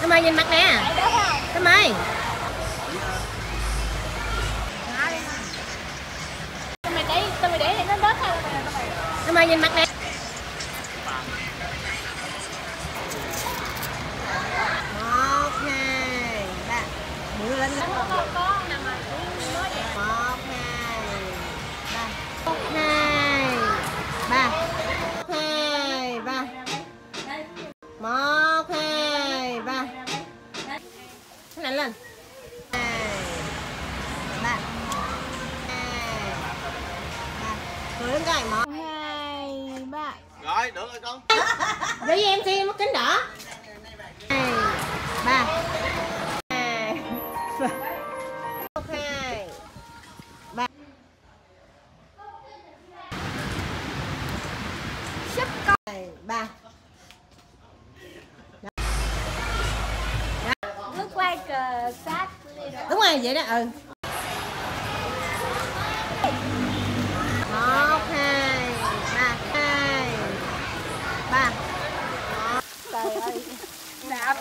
Thơm ơi nhìn mặt nè. Thơm ơi. Mày để tao mày để nó đất hay Thơm ơi nhìn mặt nè. Một hai ba lên một hai ba một hai ba. Hai ba. Một cái hai ba hai ba hai ba Rồi, được rồi con. để với em xem mất kính đỏ like sát đúng rồi vậy đó ừ. Một hai ba hai ba. Trời ơi. Đạp